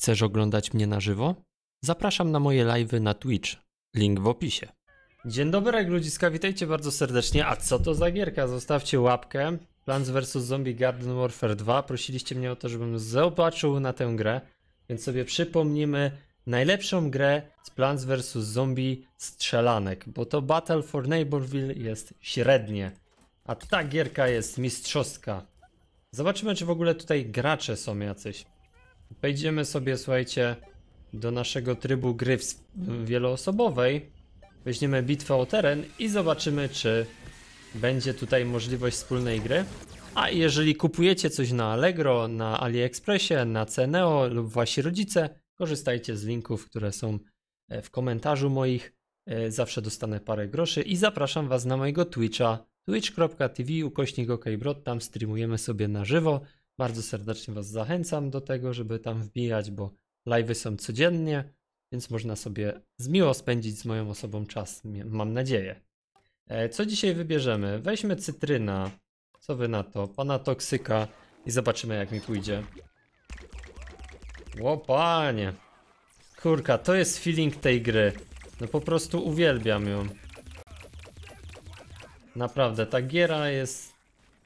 Chcesz oglądać mnie na żywo? Zapraszam na moje live'y na Twitch. Link w opisie. Dzień dobry ludziska, witajcie bardzo serdecznie. A co to za gierka? Zostawcie łapkę. Plants vs Zombie Garden Warfare 2. Prosiliście mnie o to, żebym zobaczył na tę grę. Więc sobie przypomnimy najlepszą grę z Plants vs Zombie strzelanek. Bo to Battle for Neighborville jest średnie. A ta gierka jest mistrzowska. Zobaczymy, czy w ogóle tutaj gracze są jacyś. Wejdziemy sobie, słuchajcie, do naszego trybu gry wieloosobowej. Weźmiemy bitwę o teren i zobaczymy, czy będzie tutaj możliwość wspólnej gry. A jeżeli kupujecie coś na Allegro, na AliExpressie, na Ceneo lub wasi rodzice, korzystajcie z linków, które są e, w komentarzu moich. E, Zawsze dostanę parę groszy i zapraszam was na mojego Twitcha twitch.tv ukośnik okbrod, tam streamujemy sobie na żywo. Bardzo serdecznie was zachęcam do tego, żeby tam wbijać, bo live'y są codziennie, więc można sobie z miło spędzić z moją osobą czas, mam nadzieję. E, Co dzisiaj wybierzemy? Weźmy cytryna. Co wy na to? Pana toksyka i zobaczymy jak mi pójdzie. Ło panie. Kurka, to jest feeling tej gry. No po prostu uwielbiam ją. Naprawdę, ta giera jest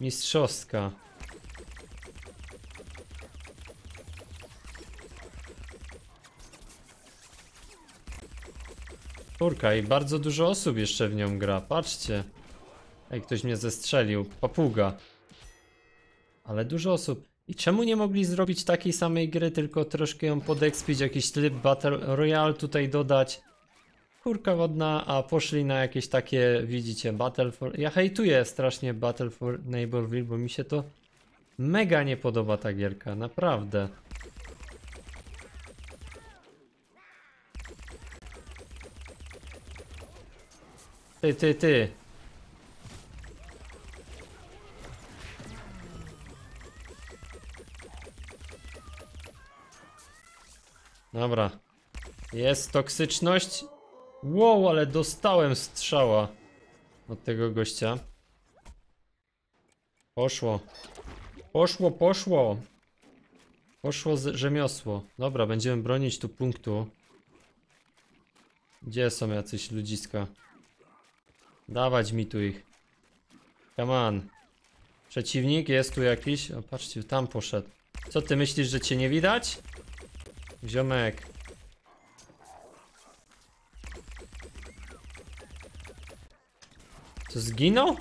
mistrzowska. Kurka, i bardzo dużo osób jeszcze w nią gra. Patrzcie. Ej, ktoś mnie zestrzelił. Papuga. Ale dużo osób. I czemu nie mogli zrobić takiej samej gry, tylko troszkę ją podekspić, jakiś tryb Battle Royale tutaj dodać? Kurka wodna, a poszli na jakieś takie, widzicie, Battle for... Ja hejtuję strasznie Battle for Neighborville, bo mi się to mega nie podoba ta gierka, naprawdę. Ty, ty, ty. Dobra. Jest toksyczność. Wow, ale dostałem strzała od tego gościa. Poszło. Poszło, poszło. Poszło rzemiosło. Dobra, będziemy bronić tu punktu. Gdzie są jacyś ludziska? Dawać mi tu ich. Come on. Przeciwnik jest tu jakiś? O, patrzcie, tam poszedł. Co ty myślisz, że cię nie widać? Ziomek. Co zginął?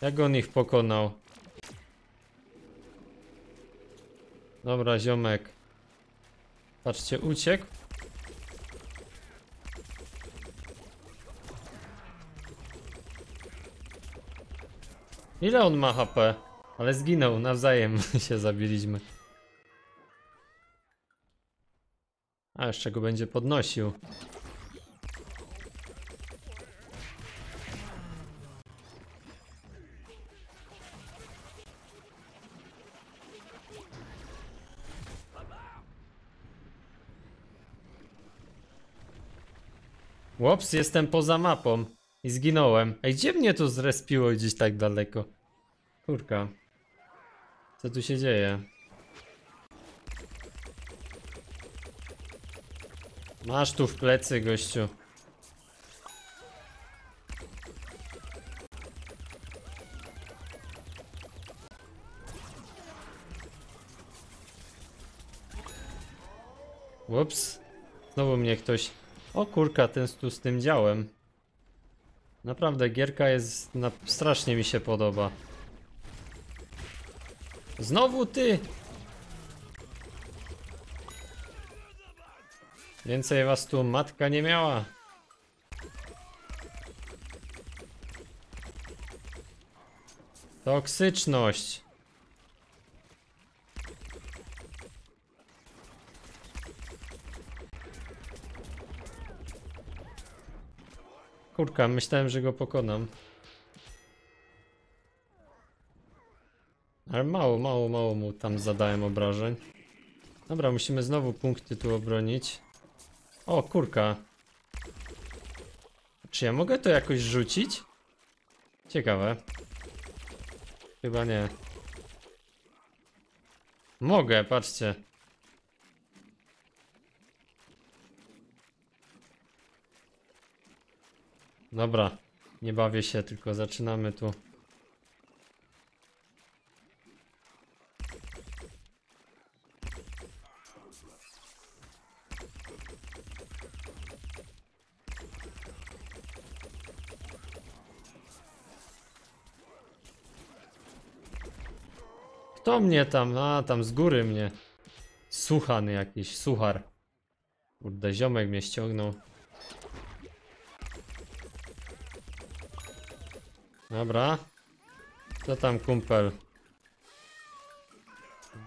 Jak on ich pokonał? Dobra, ziomek. Patrzcie, uciekł. Ile on ma HP? Ale zginął, nawzajem się zabiliśmy. A jeszcze go będzie podnosił. Łops, jestem poza mapą i zginąłem. Ej, gdzie mnie tu zrespiło gdzieś tak daleko? Kurka. Co tu się dzieje? Masz tu w plecy, gościu. Ups. Znowu mnie ktoś... O kurka, ten tu z tym działem. Naprawdę, gierka jest... Na... Strasznie mi się podoba. Znowu ty! Więcej was tu matka nie miała. Toksyczność. Kurka, myślałem, że go pokonam. Ale mało, mało, mało mu tam zadałem obrażeń. Dobra, musimy znowu punkty tu obronić. O, kurka. Czy ja mogę to jakoś rzucić? Ciekawe. Chyba nie. Mogę, patrzcie. Dobra, nie bawię się, tylko zaczynamy tu. Kto mnie tam? A, tam z góry mnie. Suchan jakiś, suchar. Kurde, ziomek mnie ściągnął. Dobra. Co tam, kumpel?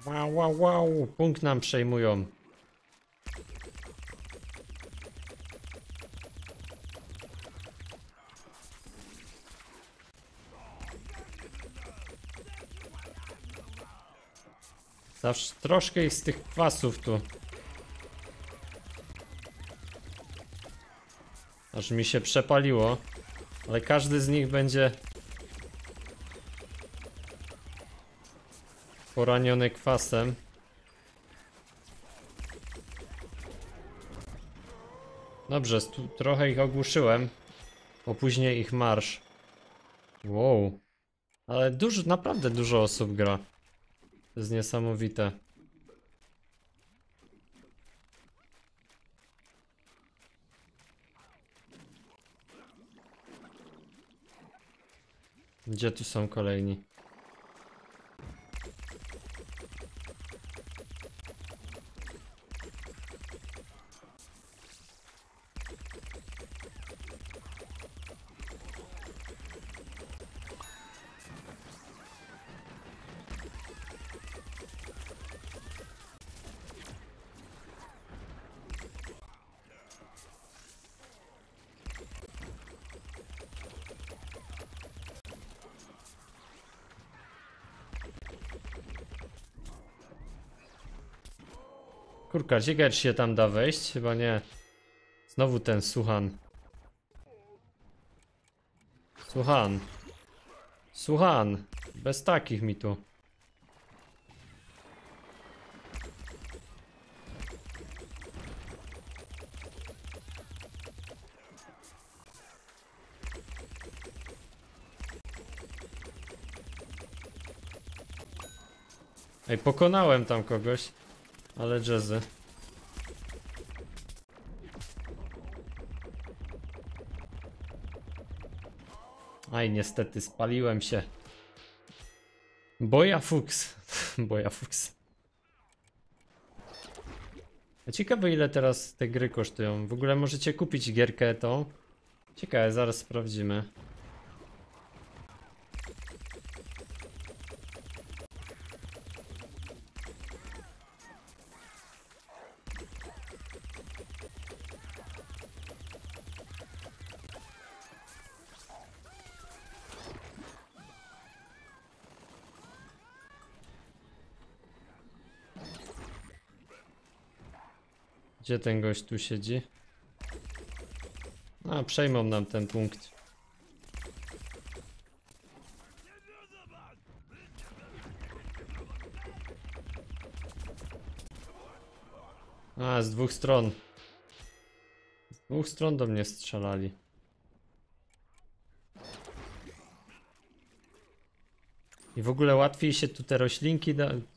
Wow, wow, wow. Punkt nam przejmują. Zawsze troszkę ich z tych kwasów tu. Aż mi się przepaliło. Ale każdy z nich będzie poraniony kwasem. Dobrze, trochę ich ogłuszyłem. Opóźnię ich marsz. Wow. Ale dużo, naprawdę dużo osób gra. To jest niesamowite. Gdzie tu są kolejni? Kurka, ciekawe się tam da wejść? Chyba nie. Znowu ten Suchan. Suchan. Suchan. Bez takich mi tu. Ej, pokonałem tam kogoś. Ale jazzy. Aj, niestety, spaliłem się. Boja fuks. Boja. A Ciekawe ile teraz te gry kosztują. W ogóle możecie kupić gierkę tą. Ciekawe, zaraz sprawdzimy. Gdzie ten gość tu siedzi? A, przejmą nam ten punkt. A, z dwóch stron. Z dwóch stron do mnie strzelali. I w ogóle łatwiej się tu te roślinki,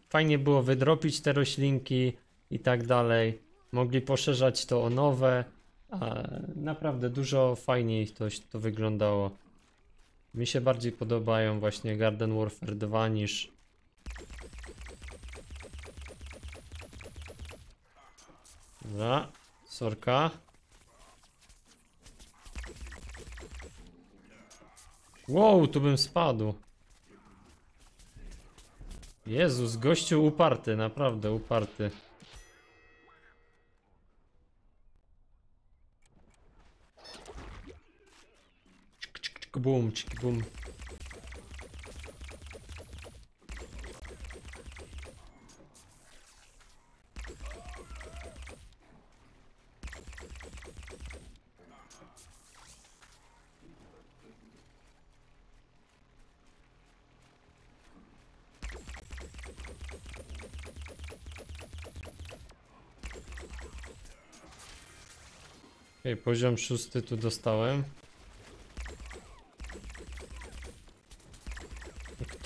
fajnie było wydropić te roślinki i tak dalej. Mogli poszerzać to o nowe. A naprawdę dużo fajniej to, to wyglądało. Mi się bardziej podobają właśnie Garden Warfare 2 niż Dobra, sorka. Wow, tu bym spadł. Jezus, gościu uparty, naprawdę uparty. Bum, ciki bum. Okej, poziom szósty tu dostałem.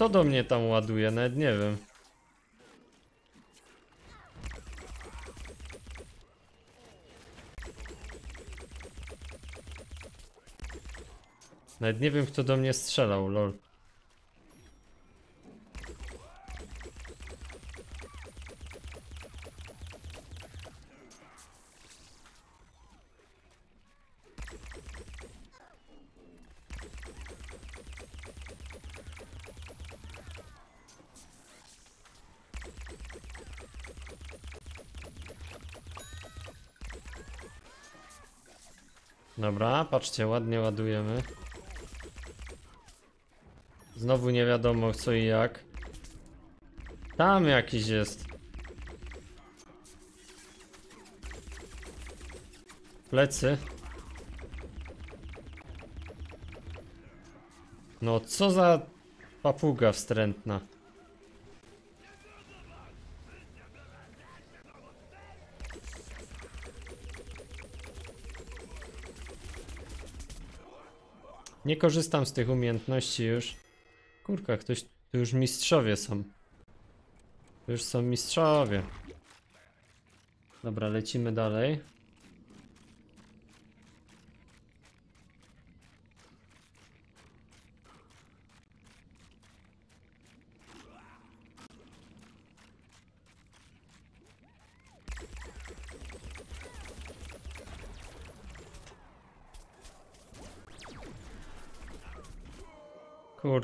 Kto do mnie tam ładuje? Nawet nie wiem. Nawet nie wiem kto do mnie strzelał, lol. Dobra, patrzcie, ładnie ładujemy. Znowu nie wiadomo co i jak. Tam jakiś jest. Plecy. No co za papuga wstrętna. Nie korzystam z tych umiejętności już. Kurka, ktoś. Tu już mistrzowie są. Tu już są mistrzowie. Dobra, lecimy dalej.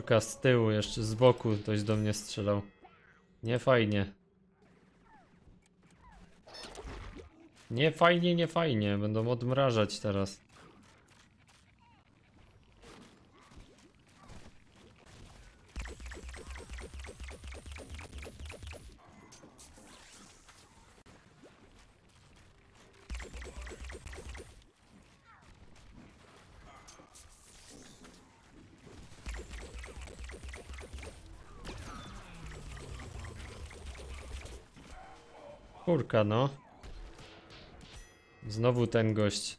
Kurka, z tyłu, jeszcze z boku ktoś do mnie strzelał. Nie fajnie. Nie fajnie, nie fajnie. Będą odmrażać teraz. Kurka, no. Znowu ten gość.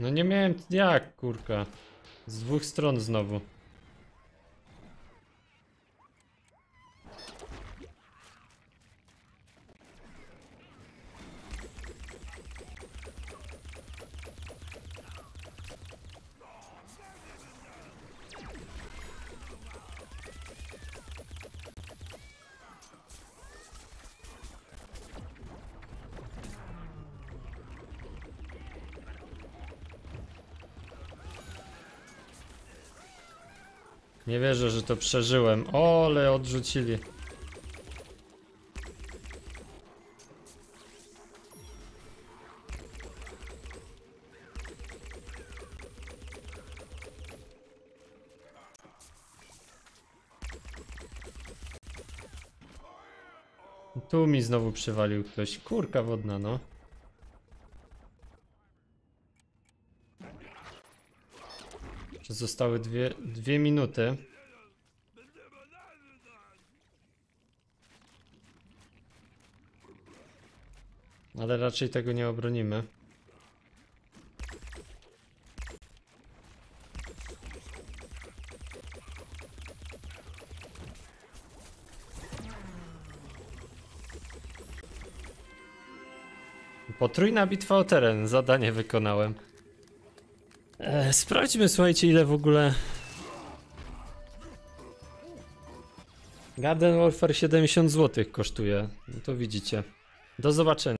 No nie miałem jak, kurka. Z dwóch stron znowu. Nie wierzę, że to przeżyłem. O, ale odrzucili. Tu mi znowu przywalił ktoś. Kurka wodna, no. Zostały dwie, dwie minuty. Ale raczej tego nie obronimy. Potrójna bitwa o teren, zadanie wykonałem. E, sprawdźmy, słuchajcie, ile w ogóle. Garden Warfare 70 zł kosztuje. No to widzicie. Do zobaczenia.